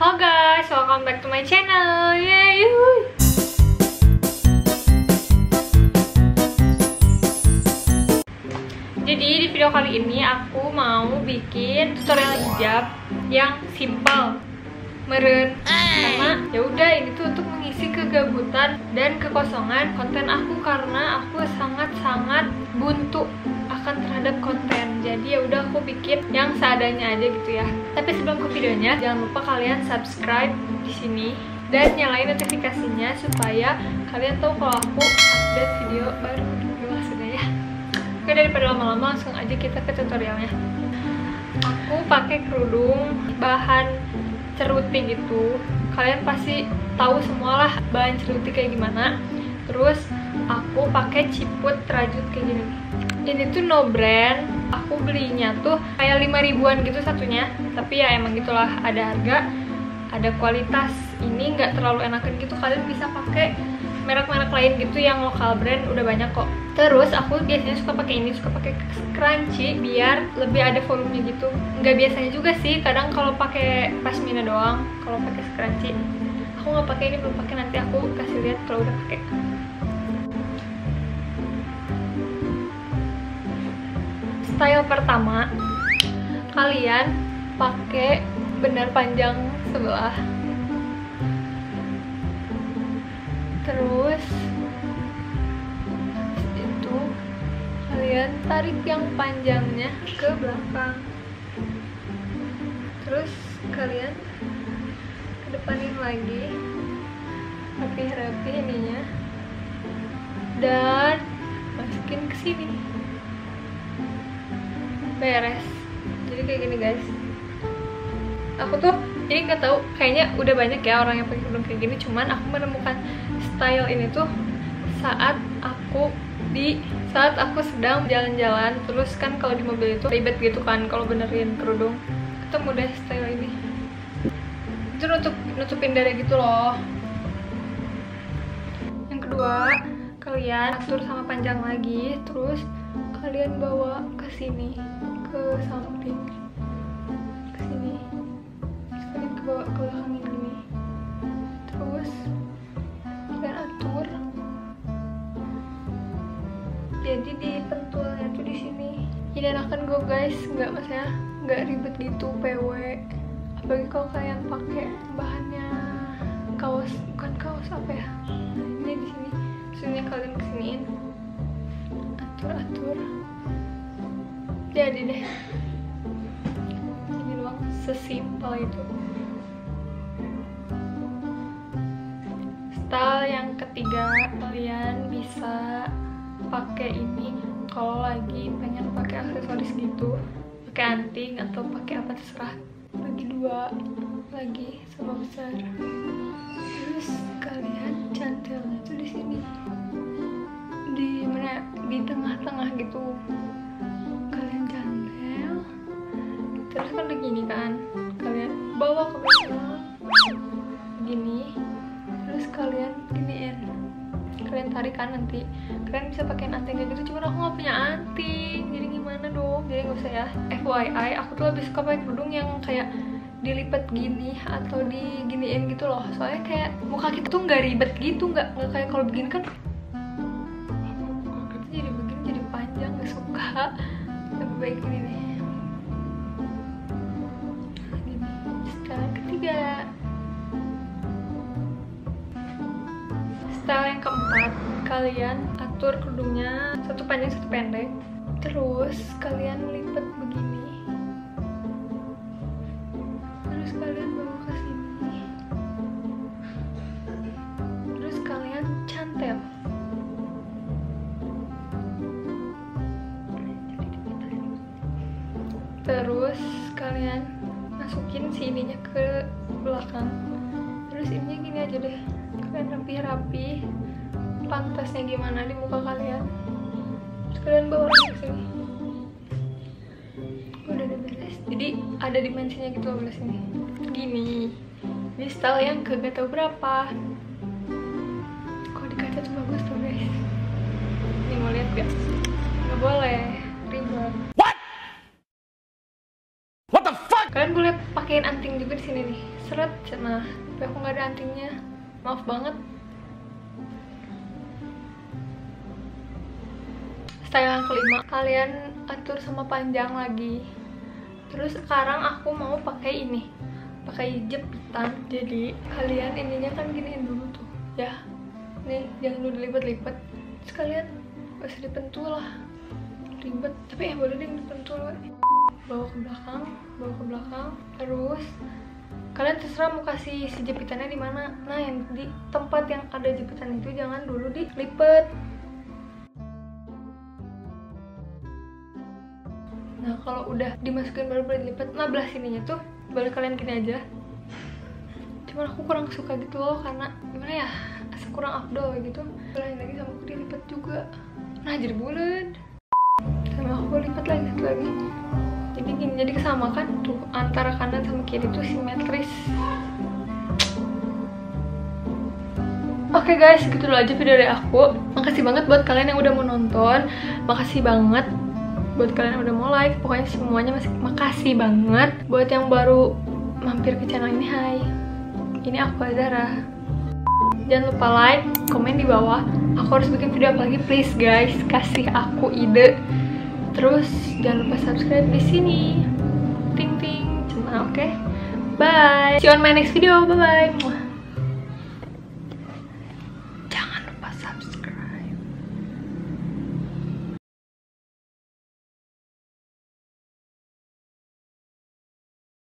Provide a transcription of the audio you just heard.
Halo guys, welcome back to my channel. Yuhuy. Jadi di video kali ini aku mau bikin tutorial hijab yang simple, meren. Karena ya udah ini tuh untuk mengisi kegabutan dan kekosongan konten aku karena aku sangat-sangat buntu akan terhadap konten. Jadi ya udah aku bikin yang seadanya aja gitu ya. Tapi sebelum ke videonya, jangan lupa kalian subscribe di sini dan nyalain notifikasinya supaya kalian tahu kalau aku update video baru maksudnya ya. Oke daripada lama-lama langsung aja kita ke tutorialnya. Aku pakai kerudung bahan ceruti gitu. Kalian pasti tahu semualah bahan ceruti kayak gimana. Terus aku pakai ciput rajut kayak gini. Ini tuh no brand. Aku belinya tuh kayak 5 ribuan gitu satunya. Tapi ya emang gitulah ada harga, ada kualitas. Ini nggak terlalu enakan gitu. Kalian bisa pakai merek-merek lain gitu yang lokal brand udah banyak kok. Terus aku biasanya suka pakai ini, suka pakai scrunchie biar lebih ada volumenya gitu. Nggak biasanya juga sih, kadang kalau pakai pasmina doang, kalau pakai scrunchie. Aku nggak pakai ini, belum pakai nanti aku kasih lihat kalau udah pakai. Style pertama, kalian pakai benar panjang sebelah terus itu kalian tarik yang panjangnya ke belakang terus kalian kedepanin lagi. Rapi-rapi ininya. Dan masukin ke sini. Beres. Jadi kayak gini guys. Aku tuh jadi nggak tahu kayaknya udah banyak ya orang yang pakai kerudung kayak gini cuman aku menemukan style ini tuh saat aku di saat aku sedang jalan-jalan. Terus kan kalau di mobil itu ribet gitu kan kalau benerin kerudung. Ketemu deh style ini itu nutup nutupin dada gitu loh. Yang kedua kalian atur sama panjang lagi terus kalian bawa ke sini ke samping. Ke sini. Kalian ke bawah ke belakang gini. Terus kalian atur. Jadi di pentulnya tuh di sini. Ini enakan gue guys. Nggak maksudnya nggak ribet gitu PW apalagi kalau kalian pakai bahannya kaos bukan kaos apa ya? Ini di sini. Sini kalian kesiniin. Atur atur jadi deh. Ini doang. Sesimpel itu. Style yang ketiga kalian bisa pakai ini kalau lagi pengen pakai aksesoris gitu. Pakai anting atau pakai apa terserah bagi dua lagi sama besar. Terus kalian cantelnya tuh di sini. Di mana? Di tengah-tengah gitu. Kalian cantel. Terus kan udah gini kan? Kalian bawa ke belakang gini. Terus kalian giniin kalian tarik kan nanti kalian bisa pakai anting kayak gitu cuman aku nggak punya anting. Jadi gimana dong? Jadi nggak usah ya. FYI aku tuh lebih suka pakai kerudung yang kayak dilipat gini atau diginiin gitu loh. Soalnya kayak muka kita tuh nggak ribet gitu nggak nggak kayak kalau begini kan jadi begini jadi panjang nggak suka. Lebih baik gini nih style yang keempat kalian atur kerudungnya satu panjang satu pendek. Terus kalian lipat begini. Terus kalian bawa ke sini. Terus kalian cantel. Terus kalian masukin sininya ke belakang. Terus ininya gini aja deh kalian rapi-rapi. Pantasnya gimana di muka kalian? Terus kalian bawa ke sini? Udah udah beres. Jadi ada dimensinya gitu loh belah sini gini. Ini style yang kagak tahu berapa? Kalau di kaca tuh bagus tuh guys. Ini mau lihat gak nggak boleh. Ribet. What? The fuck? kalian boleh pakein anting juga di sini nih. Seret cenah tapi aku nggak ada antingnya maaf banget. Style yang kelima. Kalian atur sama panjang lagi. Terus sekarang aku mau pakai ini. Pakai jepitan jadi kalian ininya kan giniin dulu tuh. Ya. Nih jangan dulu dilipat-lipat terus kalian usah dipentul lah. Ribet. Tapi ya boleh deh dipentul. Bawa ke belakang bawa ke belakang. Terus kalian terserah mau kasih si jepitannya di mana. Nah yang di tempat yang ada jepitan itu jangan dulu dilipet. Nah kalau udah dimasukin baru boleh dilipat nah belah sininya tuh boleh kalian gini aja. Cuman aku kurang suka gitu loh karena gimana ya asa kurang afdol gitu. Lain lagi sama aku dilipat juga. Nah jadi bulat sama aku lipat lagi satu lagi jadi gini jadi kesamakan tuh antara kanan sama kiri tuh simetris Oke okay guys, gitu aja video dari aku. Makasih banget buat kalian yang udah mau nonton. Makasih banget buat kalian yang udah mau like. Pokoknya semuanya masih makasih banget. Buat yang baru mampir ke channel ini, hai. Ini aku Azara. Jangan lupa like, komen di bawah. Aku harus bikin video apa lagi, please guys. Kasih aku ide. Terus jangan lupa subscribe di sini. Ting ting. Cuma oke. Okay? Bye. See you on my next video. Bye bye.